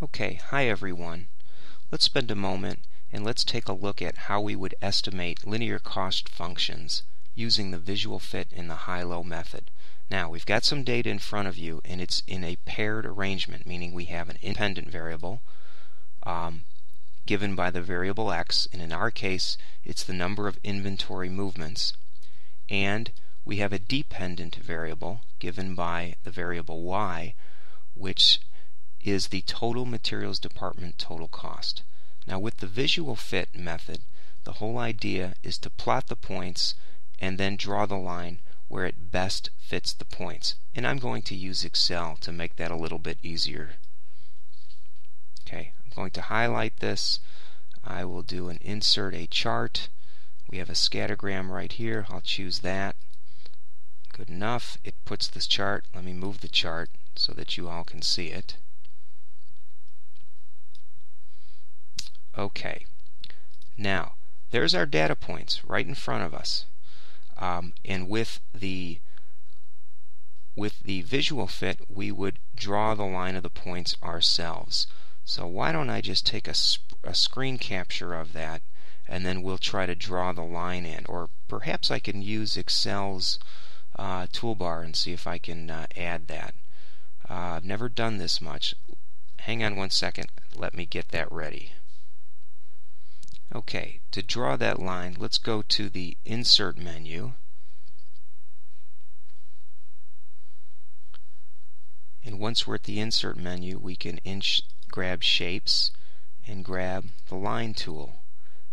Okay, hi everyone. Let's spend a moment and let's take a look at how we would estimate linear cost functions using the visual fit in the high-low method. Now, we've got some data in front of you and it's in a paired arrangement, meaning we have an independent variable um, given by the variable x, and in our case, it's the number of inventory movements, and we have a dependent variable given by the variable y, which is the total materials department total cost. Now with the visual fit method, the whole idea is to plot the points and then draw the line where it best fits the points. And I'm going to use Excel to make that a little bit easier. Okay, I'm going to highlight this. I will do an insert a chart. We have a scattergram right here. I'll choose that. Good enough. It puts this chart. Let me move the chart so that you all can see it. Okay. Now, there's our data points right in front of us. Um, and with the with the visual fit, we would draw the line of the points ourselves. So why don't I just take a, a screen capture of that and then we'll try to draw the line in. Or perhaps I can use Excel's uh, toolbar and see if I can uh, add that. Uh, I've never done this much. Hang on one second. Let me get that ready. Okay, to draw that line, let's go to the Insert menu. And once we're at the Insert menu, we can inch, grab Shapes and grab the Line tool.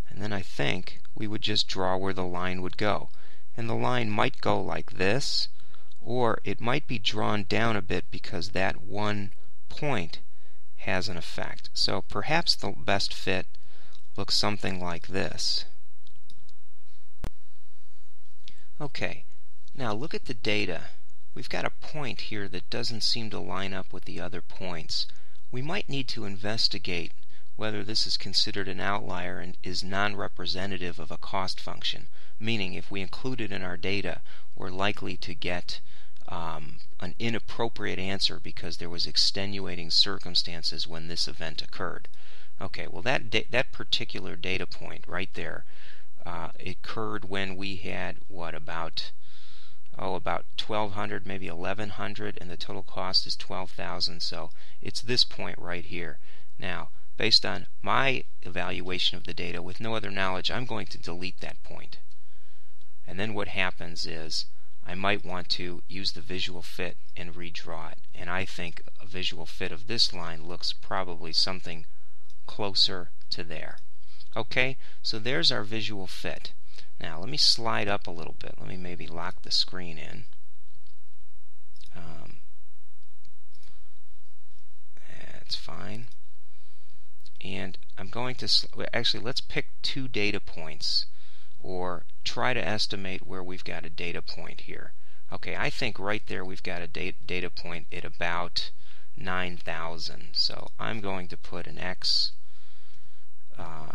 And then I think we would just draw where the line would go. And the line might go like this, or it might be drawn down a bit because that one point has an effect. So perhaps the best fit looks something like this. Okay, now look at the data. We've got a point here that doesn't seem to line up with the other points. We might need to investigate whether this is considered an outlier and is non-representative of a cost function, meaning if we include it in our data, we're likely to get um, an inappropriate answer because there was extenuating circumstances when this event occurred. Okay, well that that particular data point right there uh, occurred when we had what about oh about 1200 maybe 1100 and the total cost is 12,000 so it's this point right here. Now based on my evaluation of the data with no other knowledge I'm going to delete that point. And then what happens is I might want to use the visual fit and redraw it. And I think a visual fit of this line looks probably something closer to there. Okay, so there's our visual fit. Now let me slide up a little bit. Let me maybe lock the screen in. Um, that's fine. And I'm going to, actually let's pick two data points or try to estimate where we've got a data point here. Okay, I think right there we've got a data point at about 9,000. So I'm going to put an X. Uh,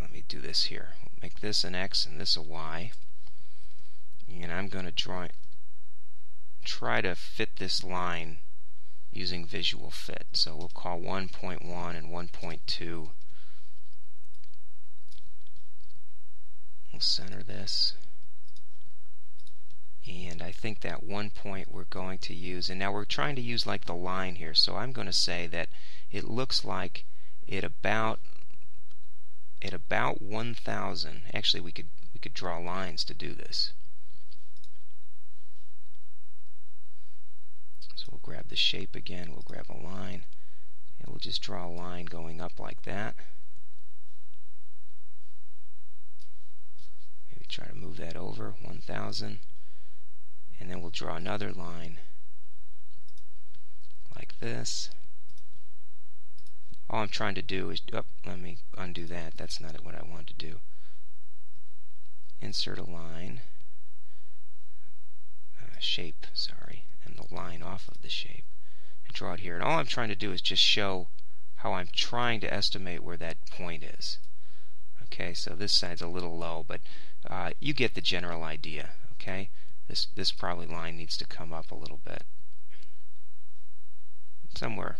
let me do this here. Make this an X and this a Y. And I'm going to try to fit this line using visual fit. So we'll call 1.1 and 1.2. We'll center this and I think that one point we're going to use and now we're trying to use like the line here. So I'm going to say that it looks like it about at about 1000 actually we could we could draw lines to do this. So we'll grab the shape again we'll grab a line and we'll just draw a line going up like that. Maybe try to move that over 1000 and then we'll draw another line like this. All I'm trying to do is, oh, let me undo that. That's not what I want to do. Insert a line, uh, shape, sorry, and the line off of the shape, and draw it here. And all I'm trying to do is just show how I'm trying to estimate where that point is. Okay, so this side's a little low, but uh, you get the general idea. Okay, this, this probably line needs to come up a little bit. Somewhere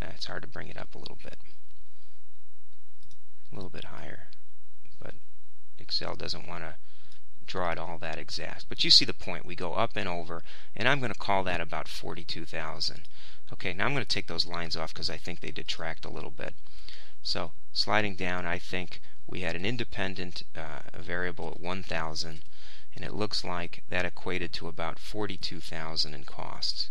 Uh, it's hard to bring it up a little bit. A little bit higher. But Excel doesn't want to draw it all that exact. But you see the point. We go up and over, and I'm going to call that about 42,000. Okay, now I'm going to take those lines off because I think they detract a little bit. So sliding down, I think we had an independent uh, variable at 1,000, and it looks like that equated to about 42,000 in costs.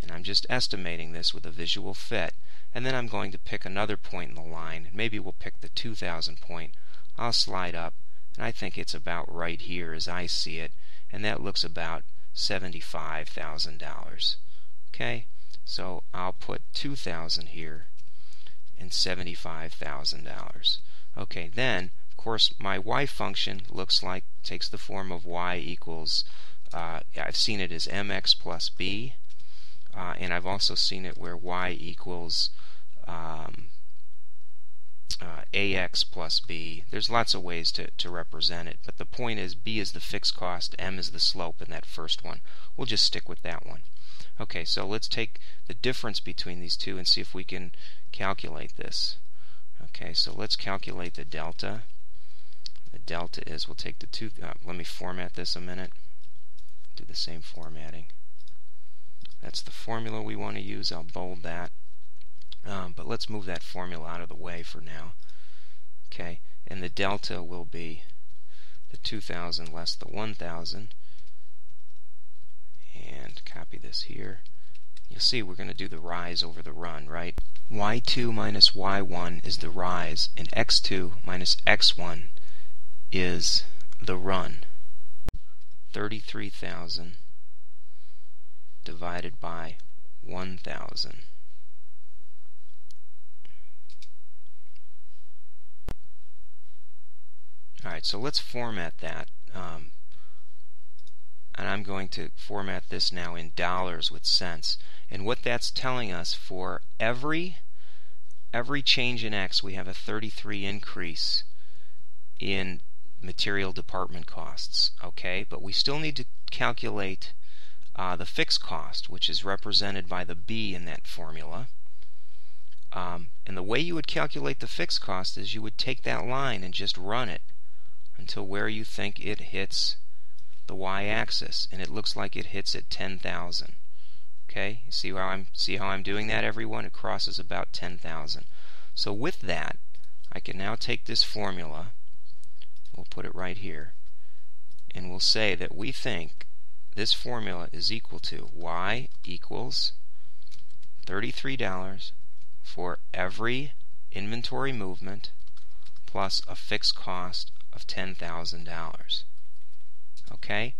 And I'm just estimating this with a visual fit, and then I'm going to pick another point in the line. Maybe we'll pick the 2,000 point. I'll slide up, and I think it's about right here as I see it, and that looks about $75,000. Okay, so I'll put 2,000 here and $75,000. Okay, then, course, my y function looks like, takes the form of y equals, uh, I've seen it as mx plus b, uh, and I've also seen it where y equals um, uh, ax plus b. There's lots of ways to, to represent it, but the point is b is the fixed cost, m is the slope in that first one. We'll just stick with that one. Okay, so let's take the difference between these two and see if we can calculate this. Okay, so let's calculate the delta. The delta is, we'll take the two, uh, let me format this a minute. Do the same formatting. That's the formula we want to use. I'll bold that. Um, but let's move that formula out of the way for now. Okay, and the delta will be the 2,000 less the 1,000. And copy this here. You'll see we're going to do the rise over the run, right? y2 minus y1 is the rise, and x2 minus x1 is the run. 33,000 divided by 1,000. Alright, so let's format that. Um, and I'm going to format this now in dollars with cents. And what that's telling us for every every change in X, we have a 33 increase in material department costs. Okay, but we still need to calculate uh, the fixed cost, which is represented by the B in that formula. Um, and the way you would calculate the fixed cost is you would take that line and just run it until where you think it hits the y-axis, and it looks like it hits at 10,000. Okay, you see how I'm see how I'm doing that, everyone? It crosses about 10,000. So with that, I can now take this formula. We'll put it right here, and we'll say that we think this formula is equal to y equals $33 for every inventory movement plus a fixed cost of $10,000. Okay?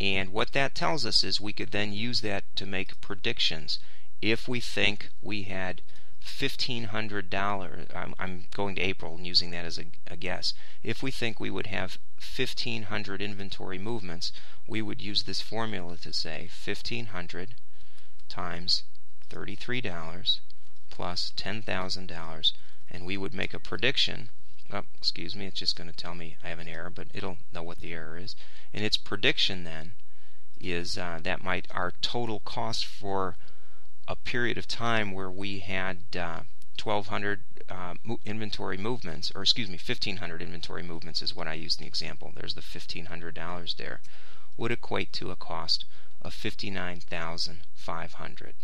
And what that tells us is we could then use that to make predictions. If we think we had $1,500, I'm, I'm going to April and using that as a, a guess. If we think we would have 1,500 inventory movements, we would use this formula to say 1,500 times $33 plus $10,000, and we would make a prediction oh, excuse me, it's just going to tell me I have an error, but it'll know what the error is. And its prediction then is uh, that might our total cost for a period of time where we had uh, 1,200 uh, mo inventory movements, or excuse me, 1,500 inventory movements is what I used in the example. There's the $1,500 there, would equate to a cost of 59,500.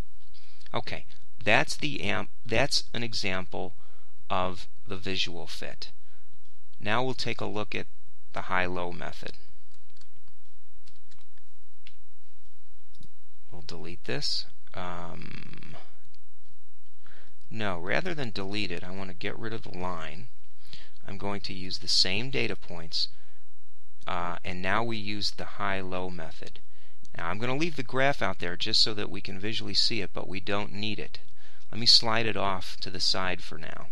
Okay, that's the amp. That's an example of the visual fit. Now we'll take a look at the high-low method. We'll delete this. Um, no, rather than delete it, I want to get rid of the line. I'm going to use the same data points, uh, and now we use the high-low method. Now I'm going to leave the graph out there just so that we can visually see it, but we don't need it. Let me slide it off to the side for now.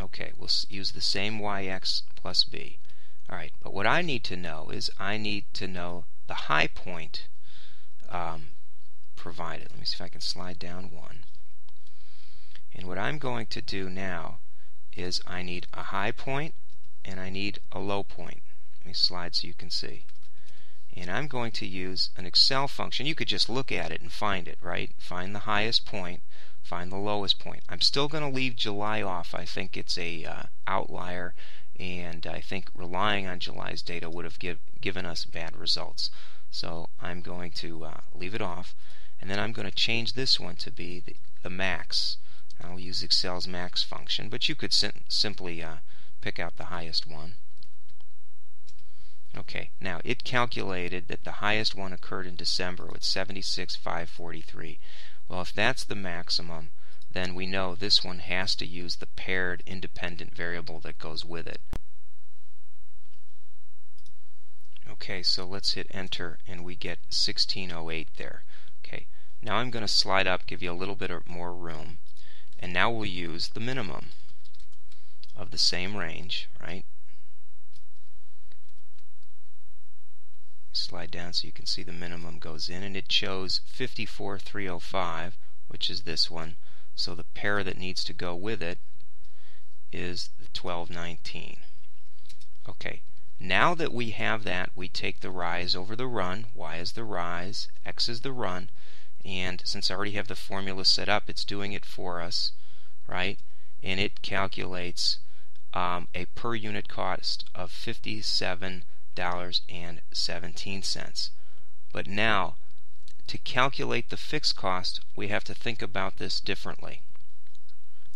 Okay, we'll use the same yx plus b. Alright, but what I need to know is I need to know the high point um, provided. Let me see if I can slide down one. And what I'm going to do now is I need a high point and I need a low point. Let me slide so you can see. and I'm going to use an Excel function. You could just look at it and find it, right? Find the highest point, find the lowest point. I'm still going to leave July off. I think it's a uh, outlier, and I think relying on July's data would have give, given us bad results. So I'm going to uh, leave it off, and then I'm going to change this one to be the, the max. I'll use Excel's max function, but you could sim simply uh, pick out the highest one. Okay, now it calculated that the highest one occurred in December with 76,543. Well, if that's the maximum, then we know this one has to use the paired independent variable that goes with it. Okay, so let's hit enter and we get 1608 there. Okay, now I'm going to slide up, give you a little bit of more room, and now we'll use the minimum of the same range, right? slide down so you can see the minimum goes in and it shows 54305 which is this one so the pair that needs to go with it is the 1219 okay now that we have that we take the rise over the run. Y is the rise x is the run. And since I already have the formula set up it's doing it for us right? And it calculates um, a per unit cost of $57.17. But now, to calculate the fixed cost, we have to think about this differently.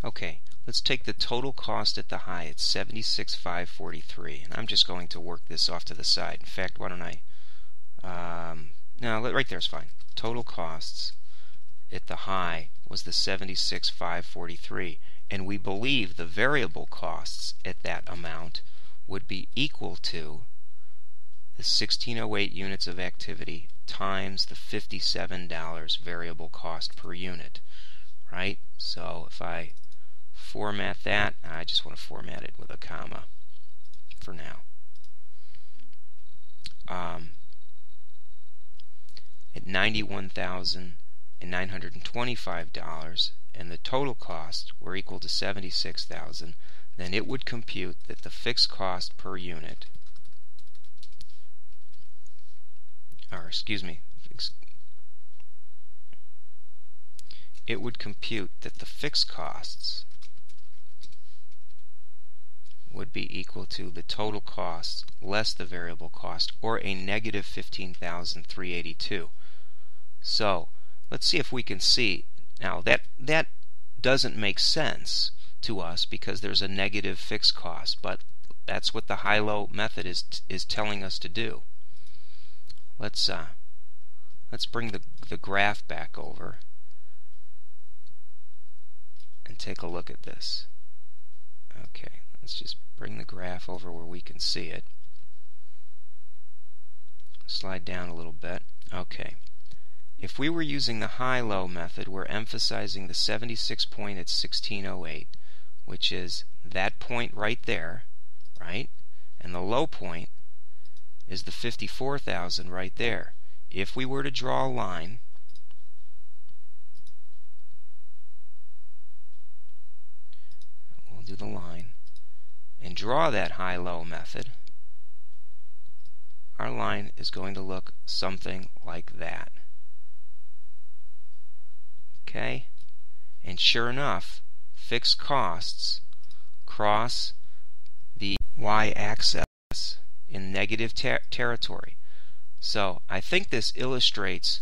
Okay, let's take the total cost at the high. It's 76,543, and I'm just going to work this off to the side. In fact, why don't I? Um, no, right there is fine. Total costs at the high was the 76,543, and we believe the variable costs at that amount would be equal to the 1608 units of activity times the $57 variable cost per unit, right? So if I format that, I just want to format it with a comma for now. Um, at $91,925 and the total costs were equal to 76,000, then it would compute that the fixed cost per unit or excuse me, it would compute that the fixed costs would be equal to the total cost less the variable cost, or a negative 15,382. So, let's see if we can see. Now, that, that doesn't make sense to us because there's a negative fixed cost, but that's what the high-low method is, is telling us to do. Let's uh, let's bring the the graph back over and take a look at this. Okay, let's just bring the graph over where we can see it. Slide down a little bit. Okay. If we were using the high-low method, we're emphasizing the 76 point at 1608, which is that point right there, right? And the low point is the 54,000 right there. If we were to draw a line, we'll do the line, and draw that high-low method, our line is going to look something like that. Okay? And sure enough, fixed costs cross the y-axis in negative ter territory. So I think this illustrates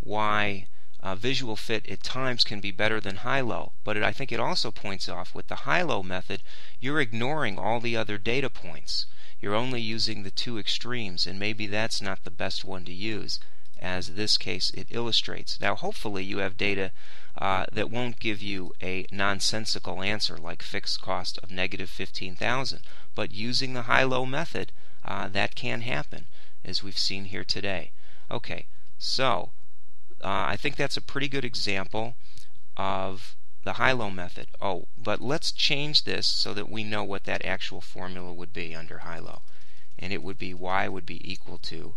why uh, visual fit at times can be better than high-low, but it, I think it also points off with the high-low method, you're ignoring all the other data points. You're only using the two extremes, and maybe that's not the best one to use, as this case it illustrates. Now, hopefully, you have data uh, that won't give you a nonsensical answer like fixed cost of negative 15,000, but using the high-low method, uh, that can happen, as we've seen here today. Okay, so uh, I think that's a pretty good example of the high-low method. Oh, but let's change this so that we know what that actual formula would be under high-low. And it would be y would be equal to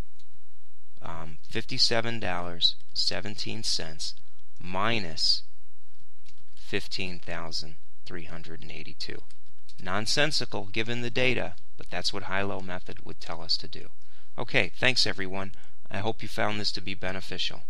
um, $57.17 minus 15,382. Nonsensical given the data, but that's what high-low method would tell us to do. Okay, thanks everyone. I hope you found this to be beneficial.